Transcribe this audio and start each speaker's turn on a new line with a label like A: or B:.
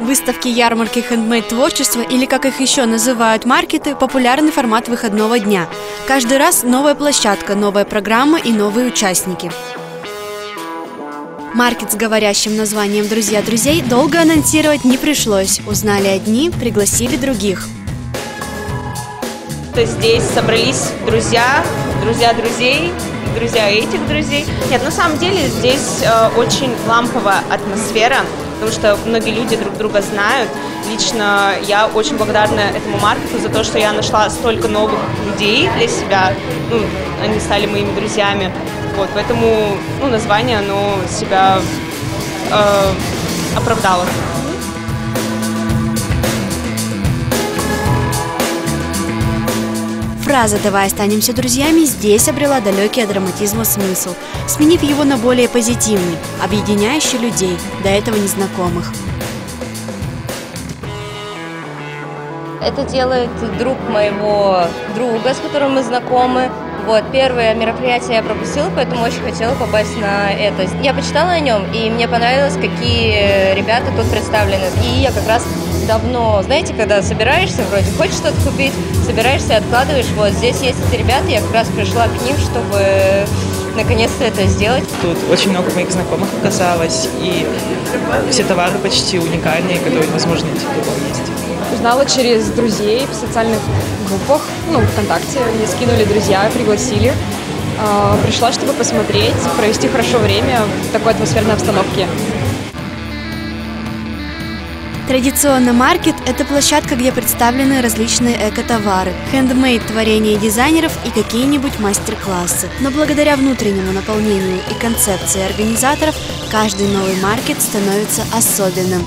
A: Выставки, ярмарки, хендмейд творчества или, как их еще называют, маркеты – популярный формат выходного дня. Каждый раз новая площадка, новая программа и новые участники. Маркет с говорящим названием «Друзья друзей» долго анонсировать не пришлось. Узнали одни, пригласили других.
B: Здесь собрались друзья, друзья друзей, друзья этих друзей. Нет, на самом деле здесь э, очень ламповая атмосфера, потому что многие люди друг друга знают. Лично я очень благодарна этому маркету за то, что я нашла столько новых людей для себя. Ну, они стали моими друзьями. Вот, поэтому ну, название, оно себя э, оправдало.
A: Фраза «давай останемся друзьями» здесь обрела далекий от драматизма смысл, сменив его на более позитивный, объединяющий людей, до этого незнакомых.
C: Это делает друг моего друга, с которым мы знакомы. Вот, первое мероприятие я пропустила, поэтому очень хотела попасть на это. Я почитала о нем, и мне понравилось, какие ребята тут представлены. И я как раз давно, знаете, когда собираешься, вроде хочешь что-то купить, собираешься и откладываешь. Вот здесь есть эти ребята, я как раз пришла к ним, чтобы наконец-то это сделать.
D: Тут очень много моих знакомых оказалось, и все товары почти уникальные, которые невозможно найти в другом месте.
E: Узнала через друзей в социальных группах, ну, ВКонтакте. Мне скинули друзья, пригласили. А, пришла, чтобы посмотреть, провести хорошо время в такой атмосферной обстановке.
A: Традиционно маркет – это площадка, где представлены различные эко-товары, хендмейд творения дизайнеров и какие-нибудь мастер-классы. Но благодаря внутреннему наполнению и концепции организаторов, каждый новый маркет становится особенным.